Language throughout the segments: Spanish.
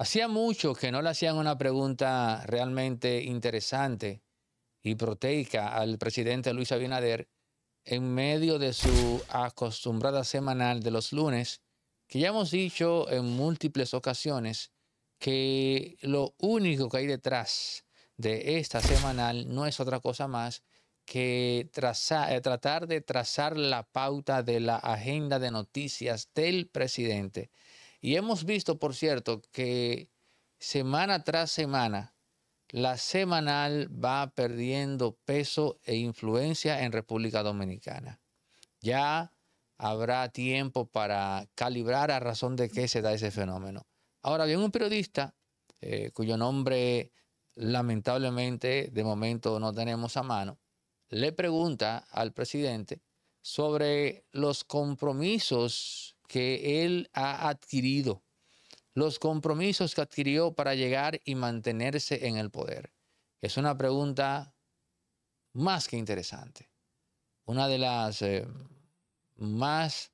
Hacía mucho que no le hacían una pregunta realmente interesante y proteica al presidente Luis Abinader en medio de su acostumbrada semanal de los lunes, que ya hemos dicho en múltiples ocasiones que lo único que hay detrás de esta semanal no es otra cosa más que eh, tratar de trazar la pauta de la agenda de noticias del presidente. Y hemos visto, por cierto, que semana tras semana, la semanal va perdiendo peso e influencia en República Dominicana. Ya habrá tiempo para calibrar a razón de qué se da ese fenómeno. Ahora bien, un periodista eh, cuyo nombre lamentablemente de momento no tenemos a mano, le pregunta al presidente sobre los compromisos que él ha adquirido, los compromisos que adquirió para llegar y mantenerse en el poder. Es una pregunta más que interesante. Una de las eh, más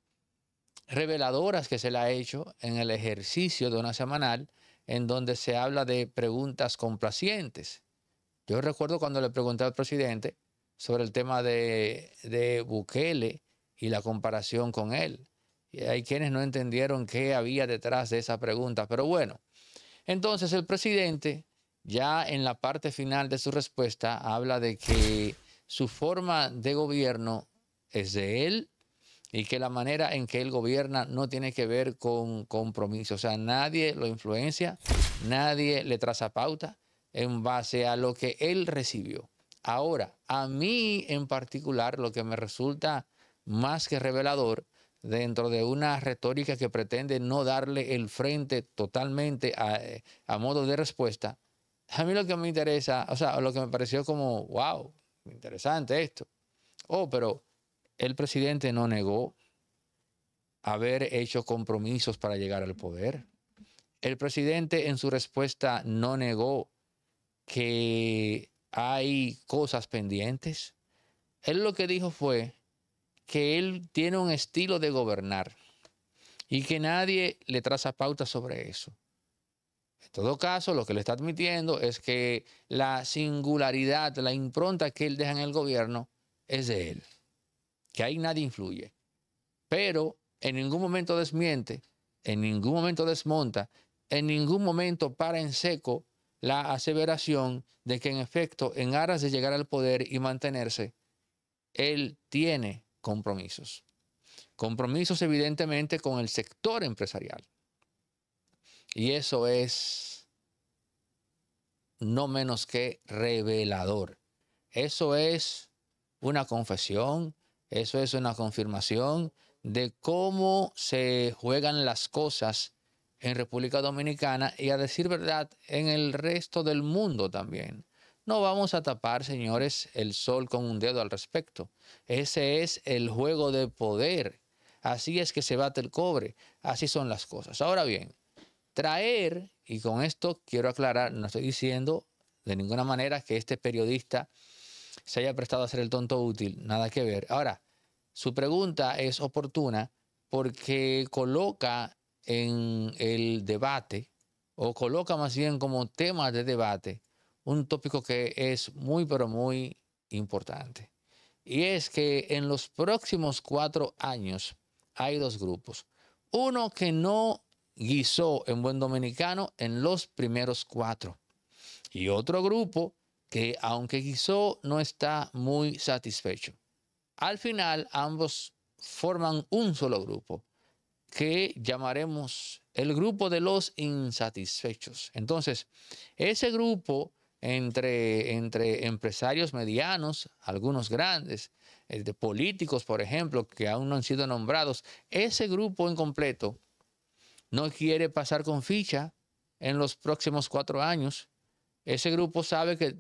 reveladoras que se le ha hecho en el ejercicio de una semanal en donde se habla de preguntas complacientes. Yo recuerdo cuando le pregunté al presidente sobre el tema de, de Bukele y la comparación con él. Hay quienes no entendieron qué había detrás de esa pregunta, pero bueno. Entonces el presidente, ya en la parte final de su respuesta, habla de que su forma de gobierno es de él y que la manera en que él gobierna no tiene que ver con compromiso. O sea, nadie lo influencia, nadie le traza pauta en base a lo que él recibió. Ahora, a mí en particular, lo que me resulta más que revelador dentro de una retórica que pretende no darle el frente totalmente a, modo de respuesta, a mí lo que me interesa, o sea, lo que me pareció como, wow, interesante esto. Oh, pero el presidente no negó haber hecho compromisos para llegar al poder. El presidente en su respuesta no negó que hay cosas pendientes. Él lo que dijo fue que él tiene un estilo de gobernar y que nadie le traza pautas sobre eso. En todo caso, lo que le está admitiendo es que la singularidad, la impronta que él deja en el gobierno es de él, que ahí nadie influye. Pero en ningún momento desmiente, en ningún momento desmonta, en ningún momento para en seco la aseveración de que en efecto, en aras de llegar al poder y mantenerse, él tiene compromisos. Compromisos evidentemente con el sector empresarial. Y eso es no menos que revelador. Eso es una confesión, eso es una confirmación de cómo se juegan las cosas en República Dominicana y a decir verdad en el resto del mundo también. No vamos a tapar, señores, el sol con un dedo al respecto. Ese es el juego de poder. Así es que se bate el cobre. Así son las cosas. Ahora bien, traer, y con esto quiero aclarar, no estoy diciendo de ninguna manera que este periodista se haya prestado a hacer el tonto útil, nada que ver. Ahora, su pregunta es oportuna porque coloca en el debate, o coloca más bien como tema de debate, un tópico que es muy, pero muy importante. Y es que en los próximos cuatro años hay dos grupos. Uno que no guisó en buen dominicano en los primeros cuatro. Y otro grupo que aunque guisó no está muy satisfecho. Al final ambos forman un solo grupo que llamaremos el grupo de los insatisfechos. Entonces, ese grupo entre, entre empresarios medianos, algunos grandes, eh, de políticos, por ejemplo, que aún no han sido nombrados, ese grupo en completo no quiere pasar con ficha en los próximos cuatro años. Ese grupo sabe que,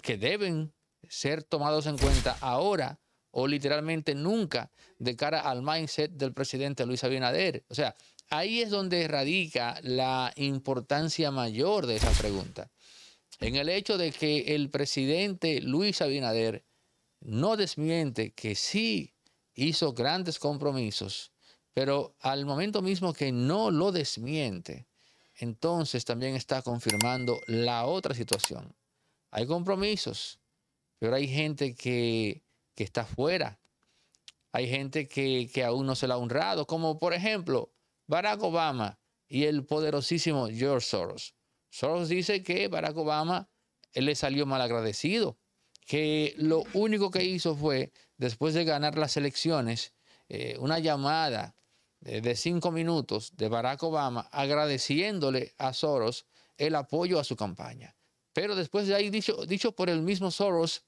que deben ser tomados en cuenta ahora o literalmente nunca de cara al mindset del presidente Luis Abinader. O sea, ahí es donde radica la importancia mayor de esa pregunta. En el hecho de que el presidente Luis Abinader no desmiente que sí hizo grandes compromisos, pero al momento mismo que no lo desmiente, entonces también está confirmando la otra situación. Hay compromisos, pero hay gente que, está fuera. Hay gente que, que aún no se la ha honrado, como por ejemplo Barack Obama y el poderosísimo George Soros. Soros dice que Barack Obama él le salió mal agradecido, que lo único que hizo fue, después de ganar las elecciones, eh, una llamada de cinco minutos de Barack Obama agradeciéndole a Soros el apoyo a su campaña. Pero después de ahí, dicho, dicho por el mismo Soros,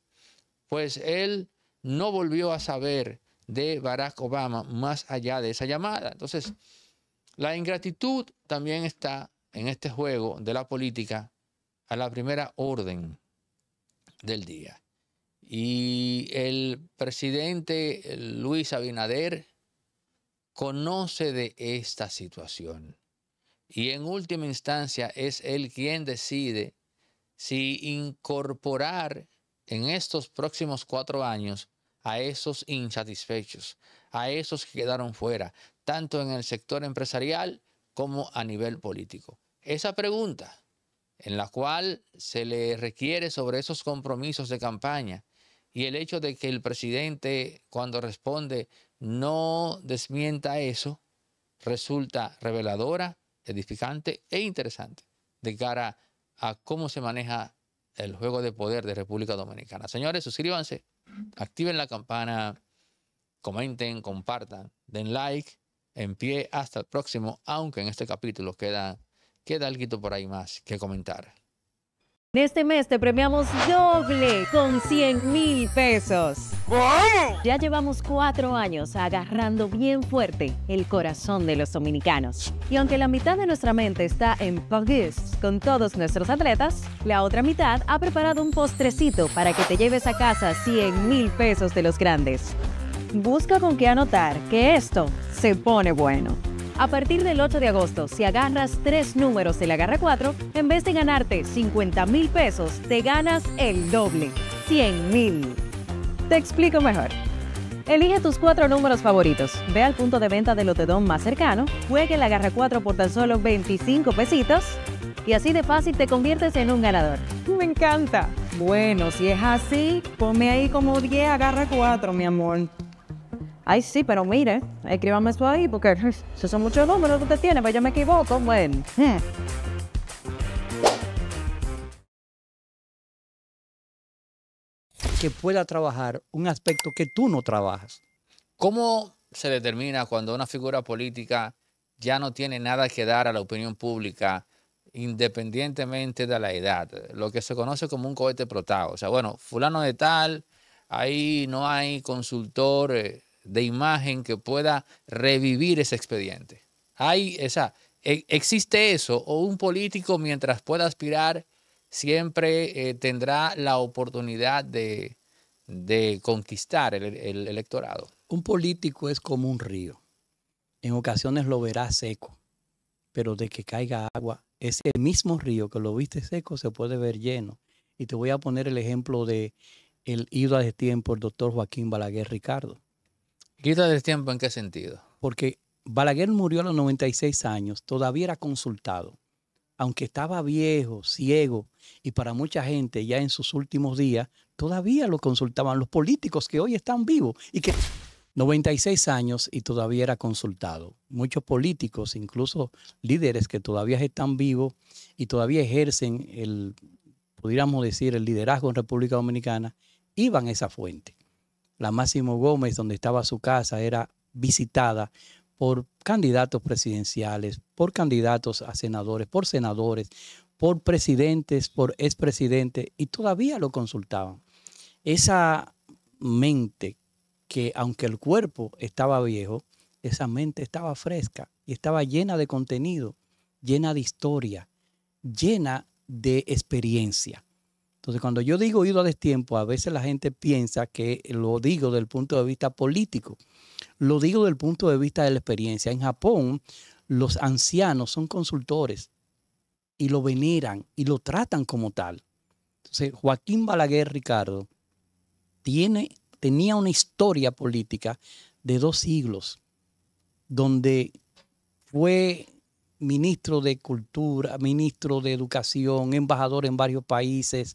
pues él no volvió a saber de Barack Obama más allá de esa llamada. Entonces, la ingratitud también está en este juego de la política a la primera orden del día. Y el presidente Luis Abinader conoce de esta situación. Y en última instancia es él quien decide si incorporar en estos próximos cuatro años a esos insatisfechos, a esos que quedaron fuera, tanto en el sector empresarial como a nivel político. Esa pregunta en la cual se le requiere sobre esos compromisos de campaña y el hecho de que el presidente cuando responde no desmienta eso, resulta reveladora, edificante e interesante de cara a cómo se maneja el juego de poder de República Dominicana. Señores, suscríbanse, activen la campana, comenten, compartan, den like, en pie hasta el próximo, aunque en este capítulo queda queda algo por ahí más que comentar. En este mes te premiamos doble con 100 mil pesos. Ya llevamos cuatro años agarrando bien fuerte el corazón de los dominicanos. Y aunque la mitad de nuestra mente está en París con todos nuestros atletas, la otra mitad ha preparado un postrecito para que te lleves a casa 100 mil pesos de los grandes. Busca con qué anotar que esto se pone bueno. A partir del 8 de agosto, si agarras tres números de la garra 4, en vez de ganarte 50 mil pesos, te ganas el doble, 100 mil. Te explico mejor. Elige tus cuatro números favoritos, ve al punto de venta del lotedón más cercano, juegue la garra 4 por tan solo 25 pesitos y así de fácil te conviertes en un ganador. Me encanta. Bueno, si es así, ponme ahí como 10 agarra 4, mi amor. Ay, sí, pero mire, escríbame eso ahí porque si son muchos números que usted tiene, pues yo me equivoco. Bueno. Que pueda trabajar un aspecto que tú no trabajas. ¿Cómo se determina cuando una figura política ya no tiene nada que dar a la opinión pública independientemente de la edad? Lo que se conoce como un cohete protado. O sea, bueno, fulano de tal, ahí no hay consultor. Eh, de imagen que pueda revivir ese expediente. Hay esa, e, existe eso, o un político mientras pueda aspirar siempre eh, tendrá la oportunidad de, conquistar el, el, electorado. Un político es como un río. En ocasiones lo verás seco, pero de que caiga agua, ese mismo río que lo viste seco se puede ver lleno. Y te voy a poner el ejemplo de el ido de tiempo, el doctor Joaquín Balaguer Ricardo. ¿Quita del tiempo en qué sentido? Porque Balaguer murió a los 96 años, todavía era consultado. Aunque estaba viejo, ciego, y para mucha gente ya en sus últimos días, todavía lo consultaban los políticos que hoy están vivos y que 96 años y todavía era consultado. Muchos políticos, incluso líderes que todavía están vivos y todavía ejercen el, pudiéramos decir, el liderazgo en República Dominicana, iban a esa fuente la Máximo Gómez, donde estaba su casa, era visitada por candidatos presidenciales, por candidatos a senadores, por senadores, por presidentes, por expresidentes, y todavía lo consultaban. Esa mente que aunque el cuerpo estaba viejo, esa mente estaba fresca y estaba llena de contenido, llena de historia, llena de experiencia. Entonces, cuando yo digo ido a destiempo, a veces la gente piensa que lo digo del punto de vista político. Lo digo del punto de vista de la experiencia. En Japón, los ancianos son consultores y lo veneran y lo tratan como tal. Entonces, Joaquín Balaguer Ricardo tiene, tenía una historia política de dos siglos, donde fue ministro de Cultura, ministro de Educación, embajador en varios países,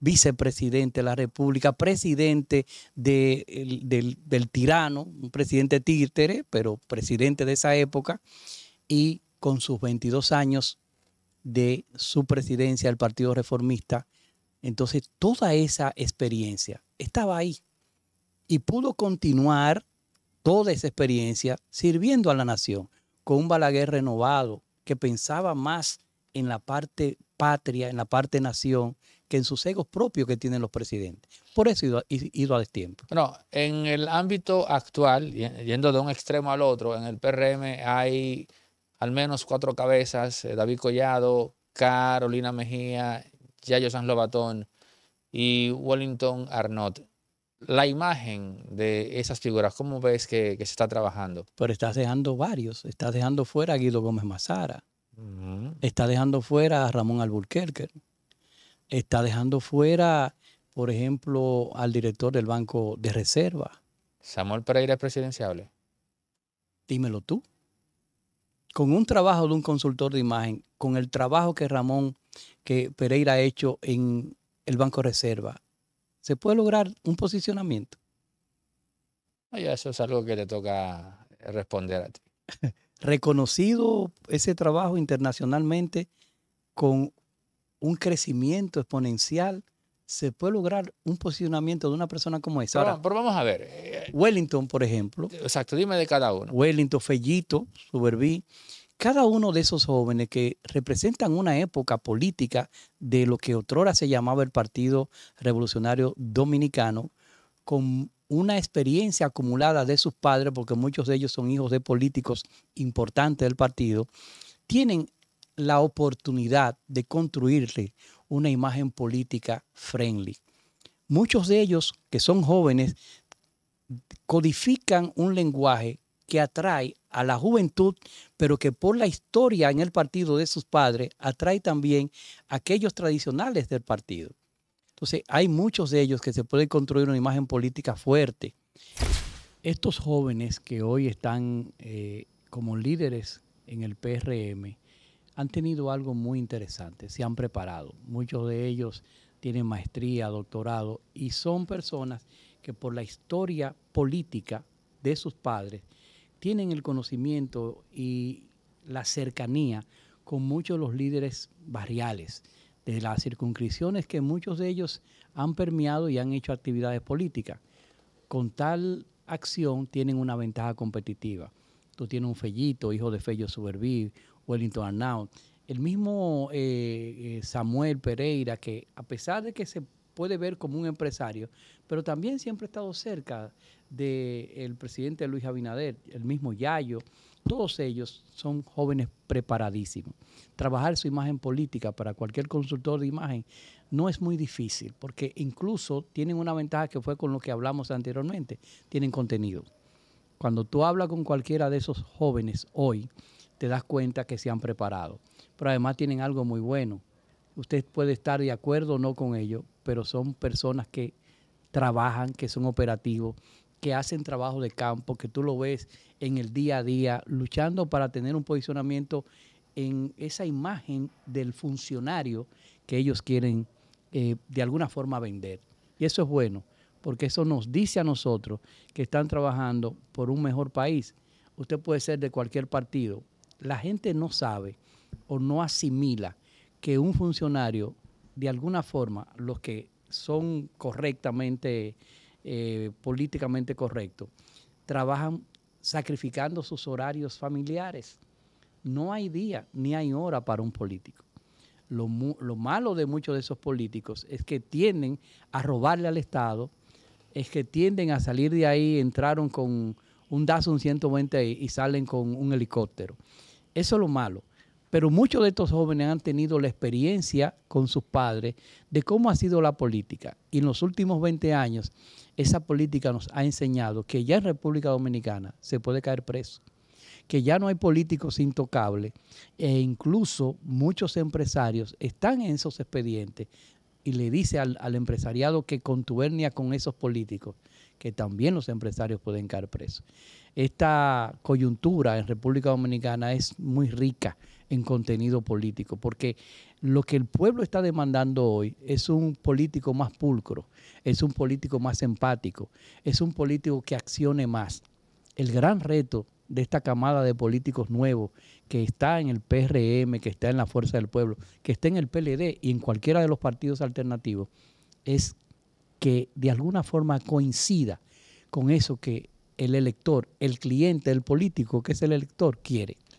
vicepresidente de la República, presidente del, del, tirano, un presidente títere, pero presidente de esa época, y con sus 22 años de su presidencia del Partido Reformista, entonces toda esa experiencia estaba ahí y pudo continuar toda esa experiencia sirviendo a la nación con un Balaguer renovado que pensaba más en la parte patria, en la parte nación, que en sus egos propios que tienen los presidentes. Por eso ido, ido a destiempo. No, en el ámbito actual, yendo de un extremo al otro, en el PRM hay al menos cuatro cabezas, eh, David Collado, Carolina Mejía, Yayo San Lobatón y Wellington Arnott la imagen de esas figuras, ¿cómo ves que, se está trabajando? Pero estás dejando varios. Estás dejando fuera a Guido Gómez Mazara. Está dejando fuera a Ramón Alburquerque. Está dejando fuera, por ejemplo, al director del Banco de Reserva. ¿Samuel Pereira es presidenciable? Dímelo tú. Con un trabajo de un consultor de imagen, con el trabajo que Ramón, que Pereira ha hecho en el Banco de Reserva, se puede lograr un posicionamiento. eso es algo que le toca responder a ti. Reconocido ese trabajo internacionalmente con un crecimiento exponencial, se puede lograr un posicionamiento de una persona como esa. Pero, pero vamos a ver. Eh, Wellington, por ejemplo. Exacto, dime de cada uno. Wellington, Fellito, Suberví cada uno de esos jóvenes que representan una época política de lo que otrora se llamaba el Partido Revolucionario Dominicano, con una experiencia acumulada de sus padres, porque muchos de ellos son hijos de políticos importantes del partido, tienen la oportunidad de construirle una imagen política friendly. Muchos de ellos, que son jóvenes, codifican un lenguaje que atrae a la juventud, pero que por la historia en el partido de sus padres atrae también a aquellos tradicionales del partido. Entonces, hay muchos de ellos que se puede construir una imagen política fuerte. Estos jóvenes que hoy están eh, como líderes en el PRM han tenido algo muy interesante, se han preparado. Muchos de ellos tienen maestría, doctorado y son personas que por la historia política de sus padres tienen el conocimiento y la cercanía con muchos de los líderes barriales de las circunscripciones que muchos de ellos han permeado y han hecho actividades políticas. Con tal acción tienen una ventaja competitiva. Tú tienes un Fellito, hijo de Fello Suberví, Wellington Arnaud, el mismo eh, eh, Samuel Pereira, que a pesar de que se puede ver como un empresario, pero también siempre ha estado cerca del presidente Luis Abinader, el mismo Yayo, todos ellos son jóvenes preparadísimos. Trabajar su imagen política para cualquier consultor de imagen no es muy difícil, porque incluso tienen una ventaja que fue con lo que hablamos anteriormente, tienen contenido. Cuando tú hablas con cualquiera de esos jóvenes hoy, te das cuenta que se han preparado. Pero además tienen algo muy bueno. Usted puede estar de acuerdo o no con ello, pero son personas que trabajan, que son operativos, que hacen trabajo de campo, que tú lo ves en el día a día, luchando para tener un posicionamiento en esa imagen del funcionario que ellos quieren eh, de alguna forma vender. Y eso es bueno, porque eso nos dice a nosotros que están trabajando por un mejor país. Usted puede ser de cualquier partido. La gente no sabe o no asimila que un funcionario, de alguna forma, los que son correctamente, eh, políticamente correctos, trabajan sacrificando sus horarios familiares. No hay día ni hay hora para un político. Lo, lo, malo de muchos de esos políticos es que tienden a robarle al Estado, es que tienden a salir de ahí, entraron con un Datsun 120 y salen con un helicóptero. Eso es lo malo. Pero muchos de estos jóvenes han tenido la experiencia con sus padres de cómo ha sido la política. Y en los últimos 20 años, esa política nos ha enseñado que ya en República Dominicana se puede caer preso, que ya no hay políticos intocables e incluso muchos empresarios están en esos expedientes y le dice al, empresariado que contubernia con esos políticos, que también los empresarios pueden caer presos. Esta coyuntura en República Dominicana es muy rica en contenido político, porque lo que el pueblo está demandando hoy es un político más pulcro, es un político más empático, es un político que accione más. El gran reto de esta camada de políticos nuevos que está en el PRM, que está en la Fuerza del Pueblo, que está en el PLD y en cualquiera de los partidos alternativos, es que de alguna forma coincida con eso que el elector, el cliente, el político, que es el elector, quiere.